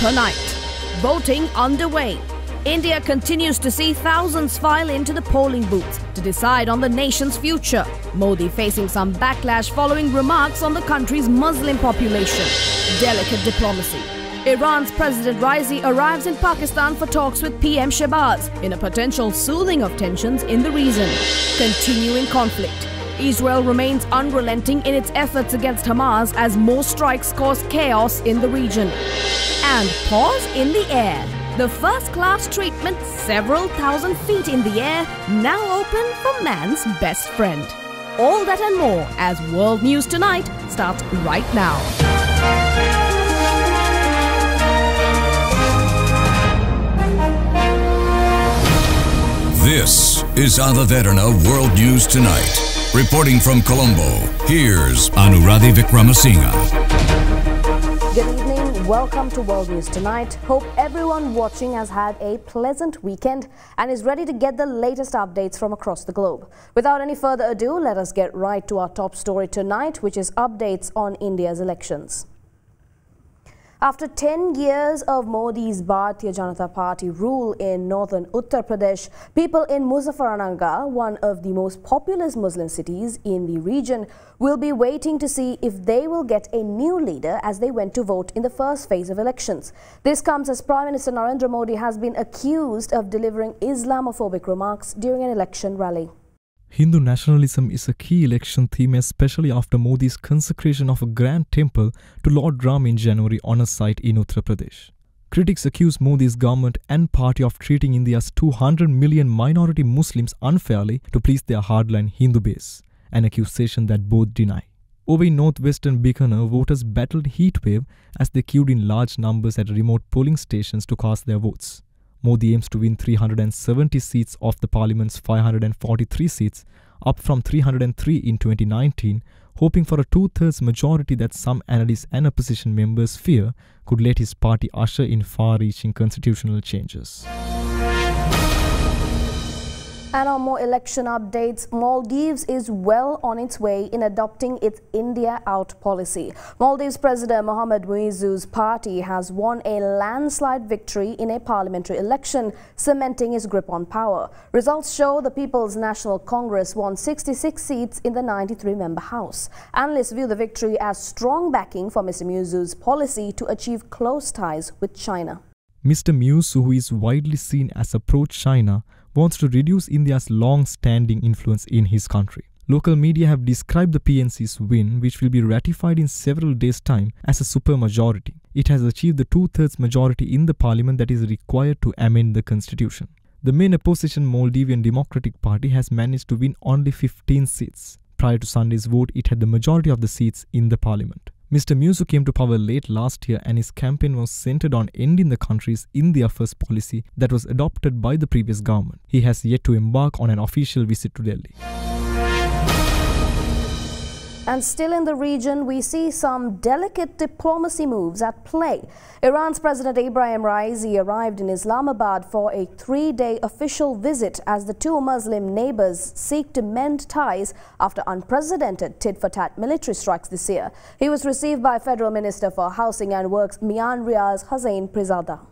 tonight. Voting underway. India continues to see thousands file into the polling booths to decide on the nation's future. Modi facing some backlash following remarks on the country's Muslim population. Delicate diplomacy. Iran's President Raisi arrives in Pakistan for talks with PM Shehbaz in a potential soothing of tensions in the region. Continuing conflict. Israel remains unrelenting in its efforts against Hamas as more strikes cause chaos in the region. And pause in the air. The first class treatment, several thousand feet in the air, now open for man's best friend. All that and more as World News Tonight starts right now. This is Ada Derana World News Tonight. Reporting from Colombo, here's Anuradhi Vikramasinghe. Good evening. Welcome to World News Tonight. Hope everyone watching has had a pleasant weekend and is ready to get the latest updates from across the globe. Without any further ado, let us get right to our top story tonight, which is updates on India's elections. After 10 years of Modi's Bharatiya Janata Party rule in northern Uttar Pradesh, people in Muzaffarnagar, one of the most populous Muslim cities in the region, will be waiting to see if they will get a new leader as they went to vote in the first phase of elections. This comes as Prime Minister Narendra Modi has been accused of delivering Islamophobic remarks during an election rally. Hindu nationalism is a key election theme, especially after Modi's consecration of a grand temple to Lord Ram in January on a site in Uttar Pradesh. Critics accuse Modi's government and party of treating India's 200 million minority Muslims unfairly to please their hardline Hindu base, an accusation that both deny. Over in northwestern Bikaner, voters battled heatwave as they queued in large numbers at remote polling stations to cast their votes. Modi aims to win 370 seats of the parliament's 543 seats, up from 303 in 2019, hoping for a two-thirds majority that some analysts and opposition members fear could let his party usher in far-reaching constitutional changes. And on more election updates, Maldives is well on its way in adopting its India out policy. Maldives President Mohamed Muizzu's party has won a landslide victory in a parliamentary election, cementing his grip on power. Results show the People's National Congress won 66 seats in the 93-member House. Analysts view the victory as strong backing for Mr. Muizzu's policy to achieve close ties with China. Mr. Muizzu, who is widely seen as a pro-China, wants to reduce India's long-standing influence in his country. Local media have described the PNC's win, which will be ratified in several days' time, as a supermajority. It has achieved the two-thirds majority in the parliament that is required to amend the constitution. The main opposition Maldivian Democratic Party has managed to win only 15 seats. Prior to Sunday's vote, it had the majority of the seats in the parliament. Mr. Muizzu came to power late last year and his campaign was centered on ending the country's India First policy that was adopted by the previous government. He has yet to embark on an official visit to Delhi. And still in the region, we see some delicate diplomacy moves at play. Iran's President Ebrahim Raisi arrived in Islamabad for a three-day official visit as the two Muslim neighbors seek to mend ties after unprecedented tit-for-tat military strikes this year. He was received by Federal Minister for Housing and Works Mian Riaz Hussain Pirzada.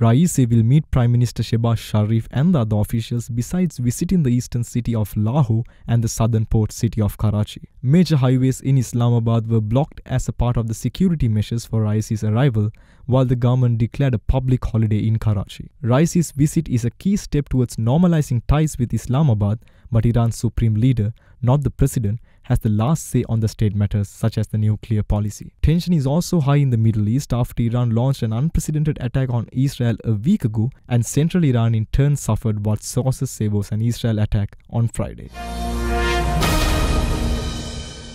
Raisi will meet Prime Minister Shehbaz Sharif and the other officials besides visiting the eastern city of Lahore and the southern port city of Karachi. Major highways in Islamabad were blocked as a part of the security measures for Raisi's arrival, while the government declared a public holiday in Karachi. Raisi's visit is a key step towards normalizing ties with Islamabad, but Iran's supreme leader, not the president, has the last say on the state matters such as the nuclear policy. Tension is also high in the Middle East after Iran launched an unprecedented attack on Israel a week ago and central Iran in turn suffered what sources say was an Israel attack on Friday.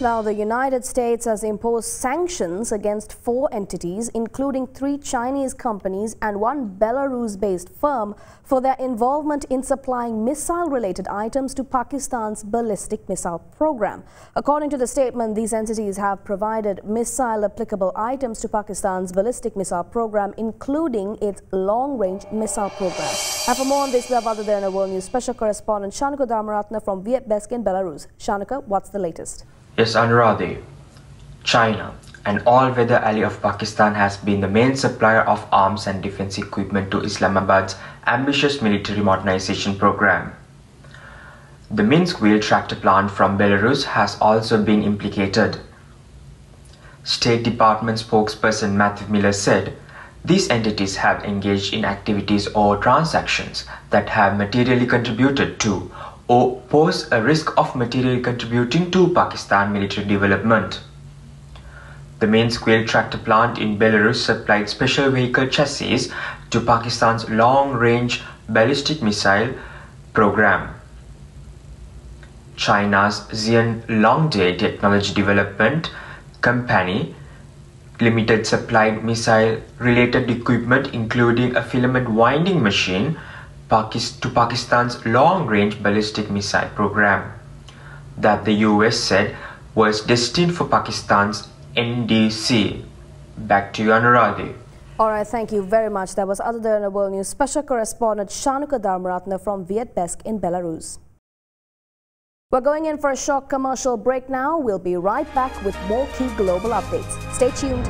Now, the United States has imposed sanctions against four entities, including three Chinese companies and one Belarus-based firm, for their involvement in supplying missile-related items to Pakistan's ballistic missile program. According to the statement, these entities have provided missile-applicable items to Pakistan's ballistic missile program, including its long-range missile program. And for more on this, we have Ada Derana World News special correspondent Shanuka Dharmaratna from Vitebsk in Belarus. Shanuka, what's the latest? Yes, Anuradhi. China an all-weather ally of Pakistan has been the main supplier of arms and defense equipment to Islamabad's ambitious military modernization program. The Minsk wheel tractor plant from Belarus has also been implicated. State Department spokesperson Matthew Miller said, these entities have engaged in activities or transactions that have materially contributed to or pose a risk of materially contributing to Pakistan military development. The Minsk wheel tractor plant in Belarus supplied special vehicle chassis to Pakistan's long-range ballistic missile program. China's Xi'an Longde Technology Development Company Limited supplied missile-related equipment including a filament winding machine to Pakistan's long-range ballistic missile program that the US said was destined for Pakistan's NDC. Back to you, Anuradhi. All right, thank you very much. That was Ada Derana World News special correspondent Shanuka Dharmaratna from Vitebsk in Belarus. We're going in for a short commercial break now. We'll be right back with more key global updates. Stay tuned.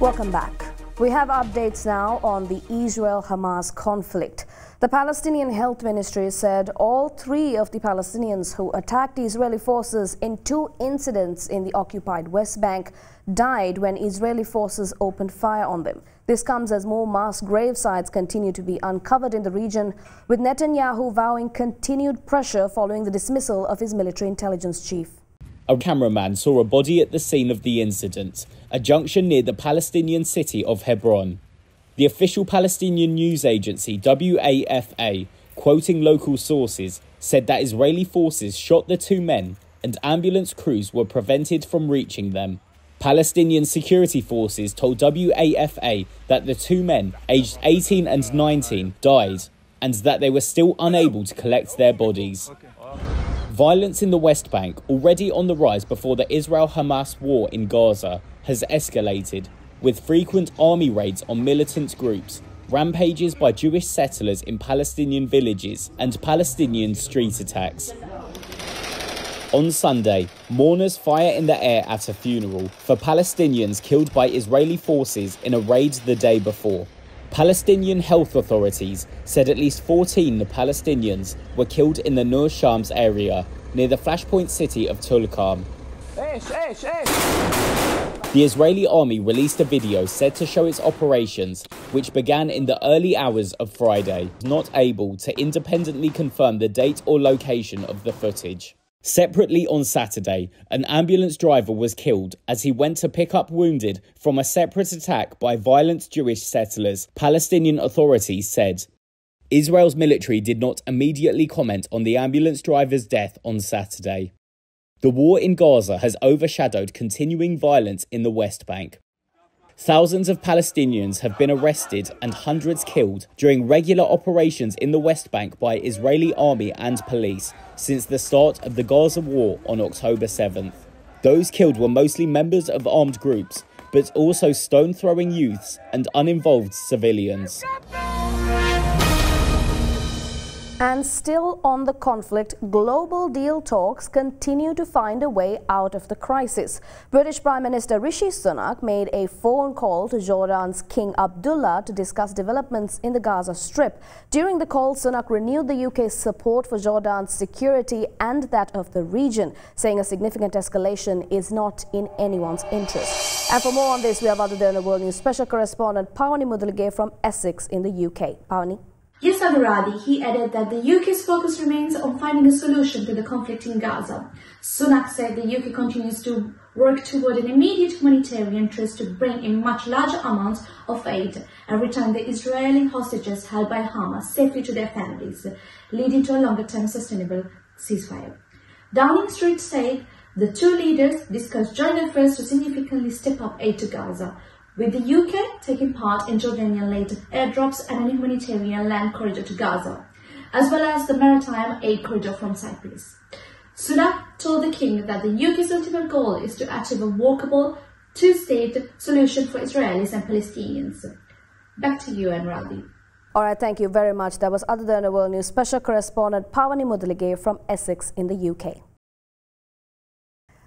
Welcome back. We have updates now on the Israel-Hamas conflict. The Palestinian Health Ministry said all three of the Palestinians who attacked Israeli forces in two incidents in the occupied West Bank died when Israeli forces opened fire on them. This comes as more mass grave sites continue to be uncovered in the region, with Netanyahu vowing continued pressure following the dismissal of his military intelligence chief. A cameraman saw a body at the scene of the incident, a junction near the Palestinian city of Hebron. The official Palestinian news agency WAFA, quoting local sources, said that Israeli forces shot the two men and ambulance crews were prevented from reaching them. Palestinian security forces told WAFA that the two men, aged 18 and 19, died and that they were still unable to collect their bodies. Violence in the West Bank, already on the rise before the Israel Hamas war in Gaza, has escalated with frequent army raids on militant groups, rampages by Jewish settlers in Palestinian villages, and Palestinian street attacks. On Sunday, mourners fire in the air at a funeral for Palestinians killed by Israeli forces in a raid the day before. Palestinian health authorities said at least 14 Palestinians were killed in the Nur Shams area near the flashpoint city of Tulkarm. The Israeli army released a video said to show its operations, which began in the early hours of Friday, not able to independently confirm the date or location of the footage. Separately on Saturday, an ambulance driver was killed as he went to pick up wounded from a separate attack by violent Jewish settlers, Palestinian authorities said. Israel's military did not immediately comment on the ambulance driver's death on Saturday. The war in Gaza has overshadowed continuing violence in the West Bank. Thousands of Palestinians have been arrested and hundreds killed during regular operations in the West Bank by Israeli army and police since the start of the Gaza war on October 7th. Those killed were mostly members of armed groups, but also stone throwing youths and uninvolved civilians. And still on the conflict, global deal talks continue to find a way out of the crisis. British Prime Minister Rishi Sunak made a phone call to Jordan's King Abdullah to discuss developments in the Gaza Strip. During the call, Sunak renewed the UK's support for Jordan's security and that of the region, saying a significant escalation is not in anyone's interest. And for more on this, we have other World News special correspondent Pavani Mudalige from Essex in the UK. Pavani. Yes, Anuradhi, he added that the UK's focus remains on finding a solution to the conflict in Gaza. Sunak said the UK continues to work toward an immediate humanitarian truce to bring in much larger amounts of aid and return the Israeli hostages held by Hamas safely to their families, leading to a longer-term sustainable ceasefire. Downing Street said the two leaders discussed joint efforts to significantly step up aid to Gaza, with the UK taking part in Jordanian-led airdrops and an humanitarian land corridor to Gaza, as well as the maritime aid corridor from Cyprus. Sunak told the king that the UK's ultimate goal is to achieve a workable two-state solution for Israelis and Palestinians. Back to you, Anuradhi. All right, thank you very much. That was Ada Derana World News special correspondent Pavani Mudalige from Essex in the UK.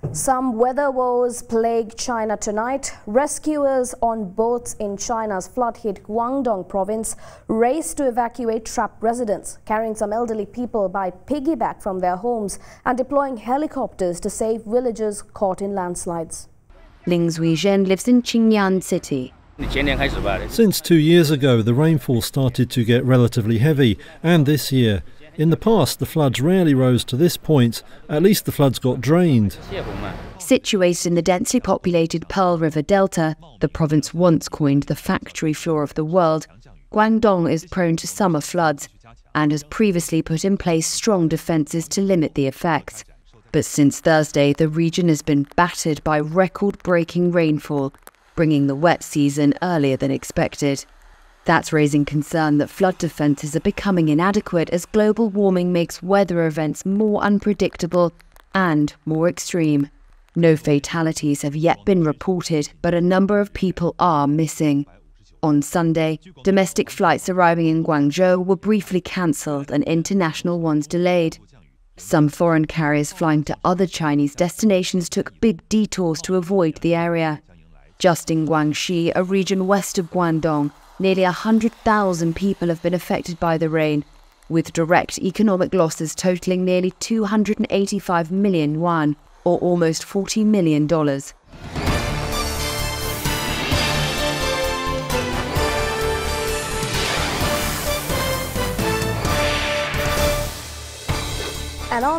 Some weather woes plague China tonight. Rescuers on boats in China's flood-hit Guangdong province raced to evacuate trapped residents, carrying some elderly people by piggyback from their homes and deploying helicopters to save villagers caught in landslides. Ling Zuizhen lives in Qingyuan City. Since two years ago, the rainfall started to get relatively heavy, and this year. In the past, the floods rarely rose to this point. At least the floods got drained. Situated in the densely populated Pearl River Delta, the province once coined the factory floor of the world, Guangdong is prone to summer floods and has previously put in place strong defences to limit the effects. But since Thursday, the region has been battered by record breaking rainfall, bringing the wet season earlier than expected. That's raising concern that flood defences are becoming inadequate as global warming makes weather events more unpredictable and more extreme. No fatalities have yet been reported, but a number of people are missing. On Sunday, domestic flights arriving in Guangzhou were briefly cancelled and international ones delayed. Some foreign carriers flying to other Chinese destinations took big detours to avoid the area. Just in Guangxi, a region west of Guangdong, nearly 100,000 people have been affected by the rain, with direct economic losses totaling nearly 285 million yuan, or almost $40 million.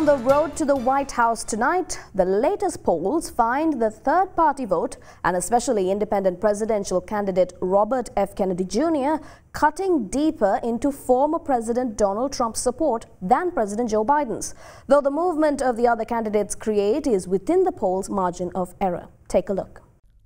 On the road to the White House tonight, the latest polls find the third party vote and especially independent presidential candidate Robert F. Kennedy Jr. cutting deeper into former President Donald Trump's support than President Joe Biden's, though the movement of the other candidates create is within the poll's margin of error. Take a look.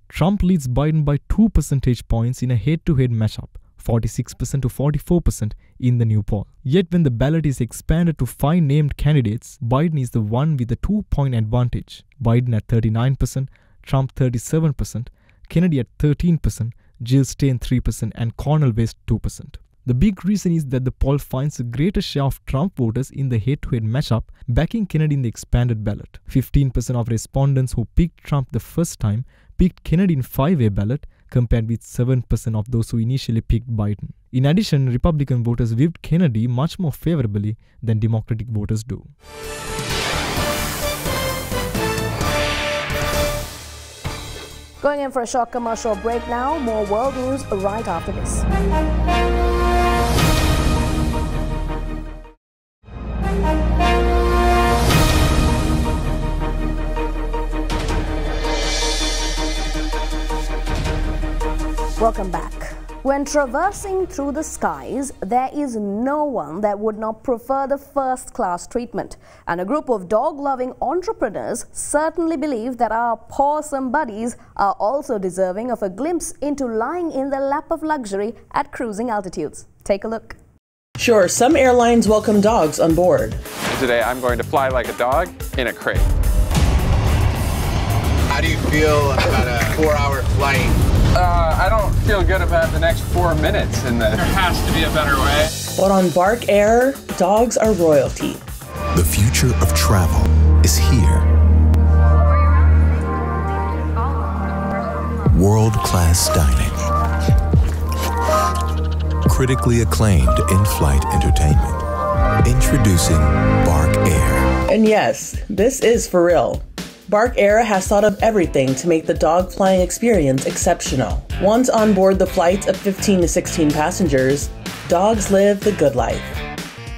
Trump leads Biden by two percentage points in a head to head matchup. 46% to 44% in the new poll. Yet when the ballot is expanded to five named candidates, Biden is the one with the two-point advantage. Biden at 39%, Trump 37%, Kennedy at 13%, Jill Stein 3% and Cornel West 2%. The big reason is that the poll finds a greater share of Trump voters in the head-to-head matchup, backing Kennedy in the expanded ballot. 15% of respondents who picked Trump the first time picked Kennedy in five-way ballot, compared with 7% of those who initially picked Biden. In addition, Republican voters viewed Kennedy much more favorably than Democratic voters do. Going in for a short commercial break now. More world news right after this. Welcome back. When traversing through the skies, there is no one that would not prefer the first class treatment. And a group of dog loving entrepreneurs certainly believe that our pawsome buddies are also deserving of a glimpse into lying in the lap of luxury at cruising altitudes. Take a look. Sure, some airlines welcome dogs on board. Today I'm going to fly like a dog in a crate. How do you feel about a four hour flight? Uh, I don't feel good about the next four minutes in this. There has to be a better way. But on Bark Air, dogs are royalty. The future of travel is here. World class dining. Critically acclaimed in flight entertainment. Introducing Bark Air. And yes, this is for real. Bark Air has thought of everything to make the dog flying experience exceptional. Once on board the flights of 15 to 16 passengers, dogs live the good life.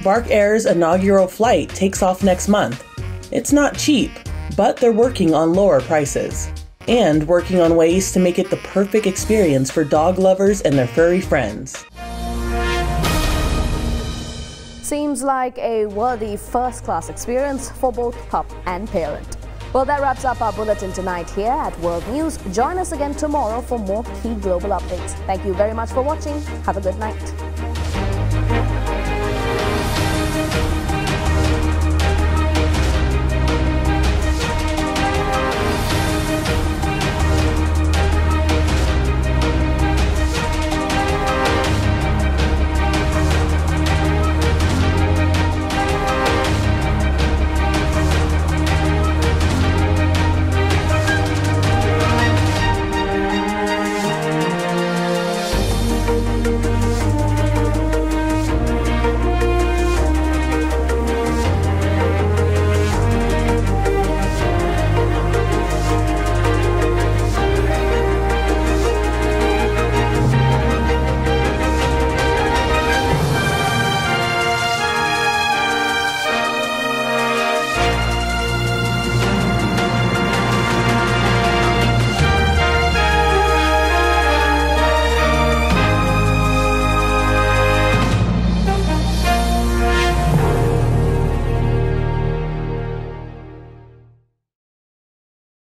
Bark Air's inaugural flight takes off next month. It's not cheap, but they're working on lower prices and working on ways to make it the perfect experience for dog lovers and their furry friends. Seems like a worthy first class experience for both pup and parent. Well, that wraps up our bulletin tonight here at World News. Join us again tomorrow for more key global updates. Thank you very much for watching. Have a good night.